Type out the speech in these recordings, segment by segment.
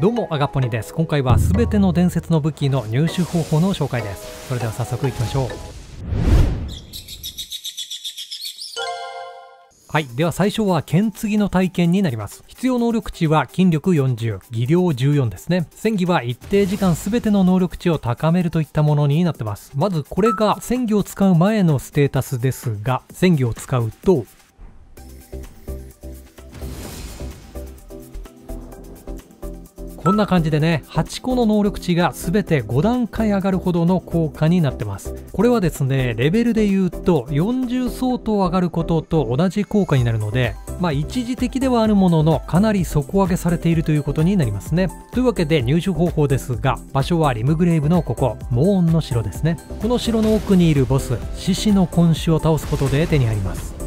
どうもアガポニです今回はすべての伝説の武器の入手方法の紹介ですそれでは早速いきましょうはい。では最初は剣継ぎの体験になります。必要能力値は筋力40、技量14ですね。戦技は一定時間全ての能力値を高めるといったものになってます。まずこれが戦技を使う前のステータスですが、戦技を使うと、こんな感じでね、8個の能力値が全て5段階上がるほどの効果になってます。これはですね、レベルで言うと40相当上がることと同じ効果になるので、まあ一時的ではあるもののかなり底上げされているということになりますね。というわけで入手方法ですが、場所はリムグレイブのここ、モーンの城ですね。この城の奥にいるボス、獅子の魂種を倒すことで手に入ります。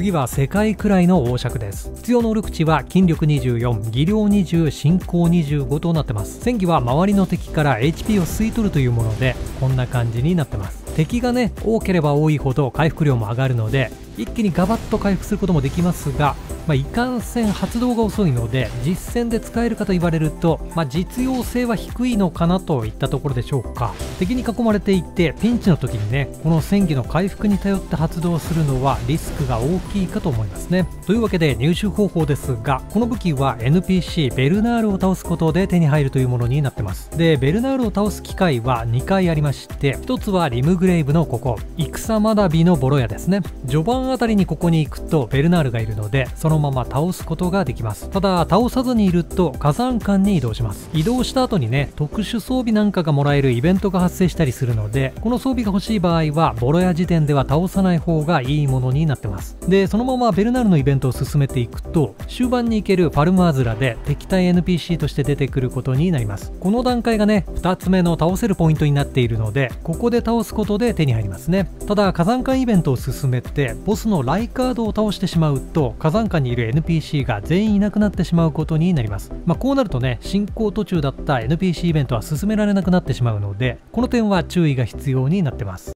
次は世界くらいの王爵です。必要能力値は筋力24技量20進行25となってます。戦技は周りの敵から HP を吸い取るというものでこんな感じになってます。敵がね多ければ多いほど回復量も上がるので一気にガバッと回復することもできますがまあ、いかんせん発動が遅いので実戦で使えるかと言われると、まあ、実用性は低いのかなといったところでしょうか。敵に囲まれていてピンチの時にねこの戦技の回復に頼って発動するのはリスクが大きいかと思いますね。というわけで入手方法ですがこの武器は NPC ベルナールを倒すことで手に入るというものになってます。でベルナールを倒す機会は2回ありまして1つはリムグレイブのここ戦学びのボロ屋ですね。序盤あたりにここに行くとベルナールがいるのでそのまま倒すことができます。ただ倒さずにいると火山間に移動します。移動した後にね特殊装備なんかがもらえるイベントが発生したりするのでこの装備が欲しい場合はボロ屋時点では倒さない方がいいものになってます。でそのままベルナールのイベントを進めていくと終盤に行けるファルムアズラで敵対 NPC として出てくることになります。この段階がね2つ目の倒せるポイントになっているのでここで倒すことで手に入りますねただ火山間イベントを進めてボスのライカードを倒してしまうと火山間にいる NPC が全員いなくなってしまうことになります。まあ、こうなるとね、進行途中だった NPC イベントは進められなくなってしまうので、この点は注意が必要になってます。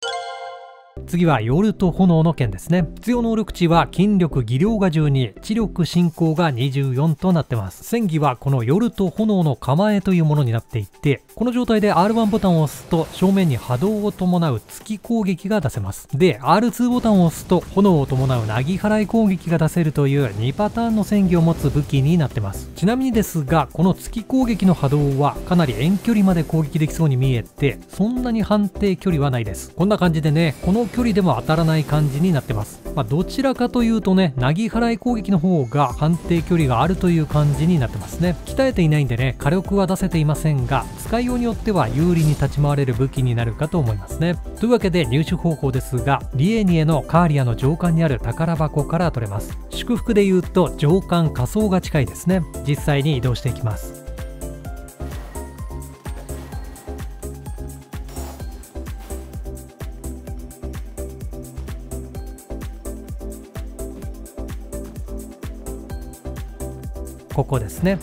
次は夜と炎の剣ですね。必要能力値は筋力技量が12知力進行が24となってます。戦技はこの夜と炎の構えというものになっていてこの状態で R1 ボタンを押すと正面に波動を伴う月攻撃が出せます。で R2 ボタンを押すと炎を伴うなぎ払い攻撃が出せるという2パターンの戦技を持つ武器になってます。ちなみにですがこの月攻撃の波動はかなり遠距離まで攻撃できそうに見えてそんなに判定距離はないです。こんな感じでねこの距離でも当たらない感じになってます。まあ、どちらかというとね、なぎ払い攻撃の方が判定距離があるという感じになってますね。鍛えていないんでね、火力は出せていませんが、使いようによっては有利に立ち回れる武器になるかと思いますね。というわけで入手方法ですが、リエニエのカーリアの上官にある宝箱から取れます。祝福で言うと上官仮想が近いですね。実際に移動していきます。ここですね。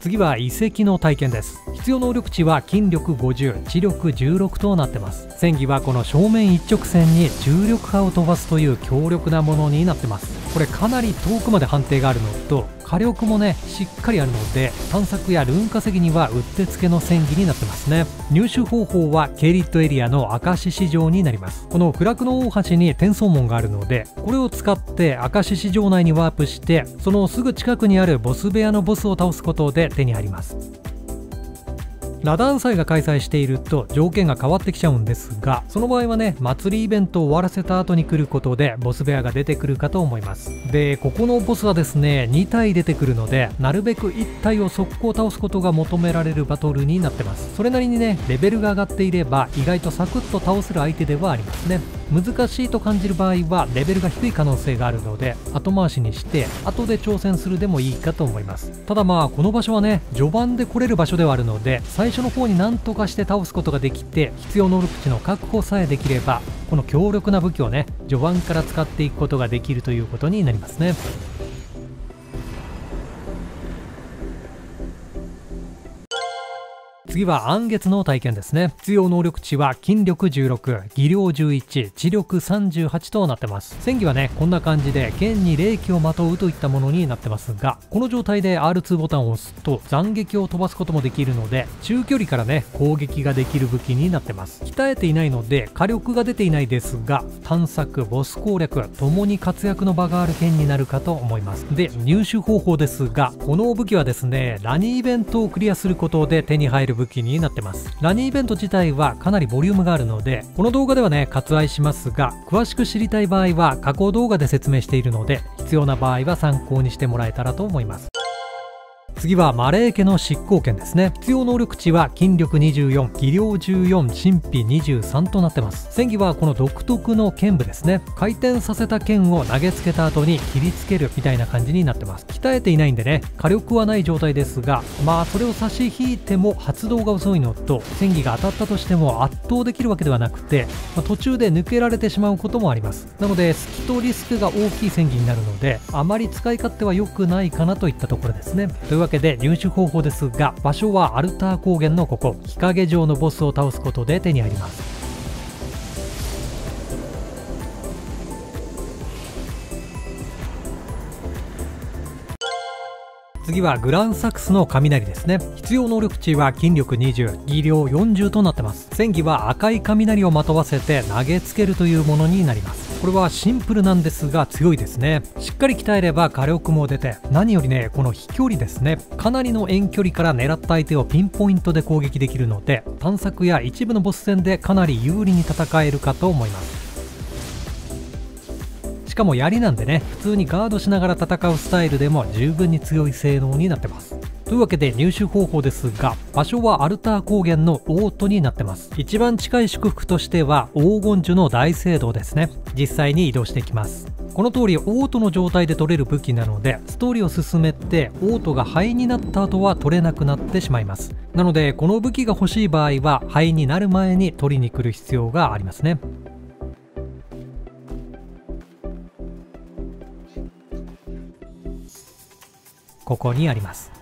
次は遺跡の体験です。必要能力値は筋力50知力16となってます。戦技はこの正面一直線に重力波を飛ばすという強力なものになってます。これかなり遠くまで判定があるのと火力もねしっかりあるので探索やルーン稼ぎにはうってつけの戦技になってますね。入手方法はケイリットエリアの明石市場になります。この不落の大橋に転送門があるのでこれを使って明石市場内にワープしてそのすぐ近くにあるボス部屋のボスを倒すことで手に入ります。ラダン祭が開催していると条件が変わってきちゃうんですがその場合はね祭りイベントを終わらせた後に来ることでボスベアが出てくるかと思います。でここのボスはですね2体出てくるのでなるべく1体を速攻倒すことが求められるバトルになってます。それなりにねレベルが上がっていれば意外とサクッと倒せる相手ではありますね。難しいと感じる場合はレベルが低い可能性があるので後回しにして後で挑戦するでもいいかと思います。ただまあこの場所はね序盤で来れる場所ではあるので最初の方に何とかして倒すことができて必要能力値の確保さえできればこの強力な武器をね序盤から使っていくことができるということになりますね。次は暗月の体験ですね。必要能力値は筋力16技量11知力38となってます。戦技はねこんな感じで剣に霊気をまとうといったものになってますがこの状態で R2 ボタンを押すと斬撃を飛ばすこともできるので中距離からね攻撃ができる武器になってます。鍛えていないので火力が出ていないですが探索ボス攻略ともに活躍の場がある剣になるかと思います。で入手方法ですがこの武器はですねラニーイベントをクリアすることで手に入る武器になってます。ラニーイベント自体はかなりボリュームがあるのでこの動画ではね割愛しますが詳しく知りたい場合は加工動画で説明しているので必要な場合は参考にしてもらえたらと思います。次はマレー家の執行権ですね。必要能力値は筋力24技量14神秘23となってます。戦技はこの独特の剣舞ですね。回転させた剣を投げつけた後に切りつけるみたいな感じになってます。鍛えていないんでね火力はない状態ですがまあそれを差し引いても発動が遅いのと戦技が当たったとしても圧倒できるわけではなくて、まあ、途中で抜けられてしまうこともあります。なので隙とリスクが大きい戦技になるのであまり使い勝手は良くないかなといったところですね。というわけで入手方法ですが場所はアルター高原のここ日陰城のボスを倒すことで手に入ります。次はグランサックスの雷ですね。必要能力値は筋力20技量40となってます。戦技は赤い雷をまとわせて投げつけるというものになります。これはシンプルなんですが強いですね。しっかり鍛えれば火力も出て何よりねこの飛距離ですね。かなりの遠距離から狙った相手をピンポイントで攻撃できるので探索や一部のボス戦でかなり有利に戦えるかと思います。しかも槍なんでね普通にガードしながら戦うスタイルでも十分に強い性能になってます。というわけで入手方法ですが場所はアルター高原のオートになってます。一番近い祝福としては黄金樹の大聖堂ですね。実際に移動していきます。この通りオートの状態で取れる武器なのでストーリーを進めてオートが灰になった後は取れなくなってしまいます。なのでこの武器が欲しい場合は灰になる前に取りに来る必要がありますね。ここにあります。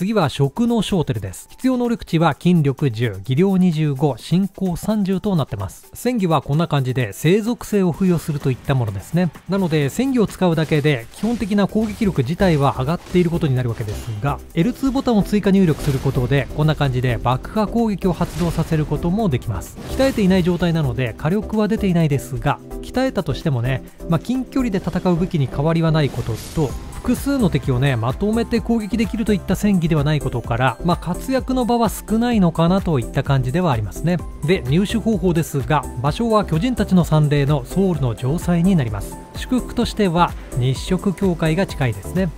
次は食のショーテルです。必要能力値は筋力10、技量25、進行30となってます。戦技はこんな感じで生属性を付与するといったものですね。なので戦技を使うだけで基本的な攻撃力自体は上がっていることになるわけですが、L2 ボタンを追加入力することでこんな感じで爆破攻撃を発動させることもできます。鍛えていない状態なので火力は出ていないですが、鍛えたとしてもね、まあ、近距離で戦う武器に変わりはないことと、複数の敵をねまとめて攻撃できるといった戦技ではないことから、まあ、活躍の場は少ないのかなといった感じではありますね。で入手方法ですが場所は巨人たちの参礼のソウルの城塞になります。祝福としては日食協会が近いですね。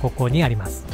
ここにあります。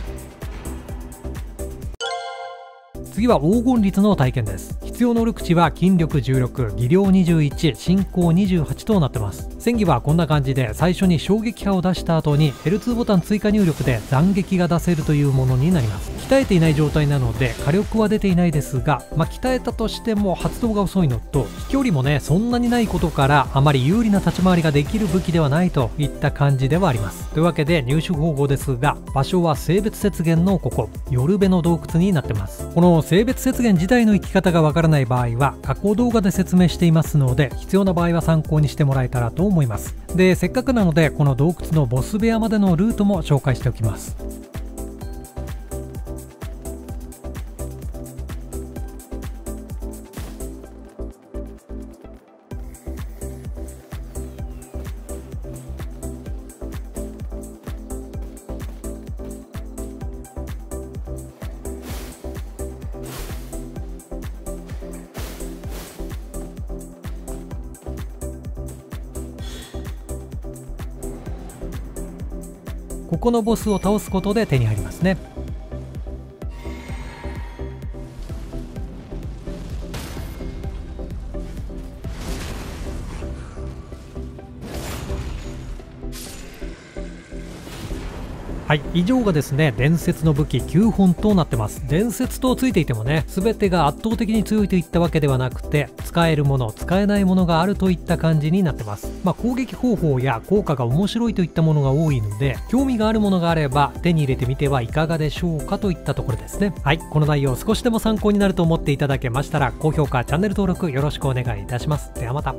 次は黄金律の体験です。必要能力値は筋力16技量21進行28となってます。戦技はこんな感じで最初に衝撃波を出した後に L2 ボタン追加入力で斬撃が出せるというものになります。鍛えていない状態なので火力は出ていないですが、まあ、鍛えたとしても発動が遅いのと飛距離もねそんなにないことからあまり有利な立ち回りができる武器ではないといった感じではあります。というわけで入手方法ですが場所は性別雪原のここ夜辺の洞窟になってます。この性別雪原自体の生き方がわからない場合は加工動画で説明していますので必要な場合は参考にしてもらえたらと思います。思います。でせっかくなのでこの洞窟のボス部屋までのルートも紹介しておきます。ここのボスを倒すことで手に入りますね。はい。以上がですね伝説の武器9本となってます。伝説とついていてもね全てが圧倒的に強いといったわけではなくて使えるもの使えないものがあるといった感じになってます。まあ攻撃方法や効果が面白いといったものが多いので興味があるものがあれば手に入れてみてはいかがでしょうかといったところですね。はい。この内容少しでも参考になると思っていただけましたら高評価チャンネル登録よろしくお願いいたします。ではまた。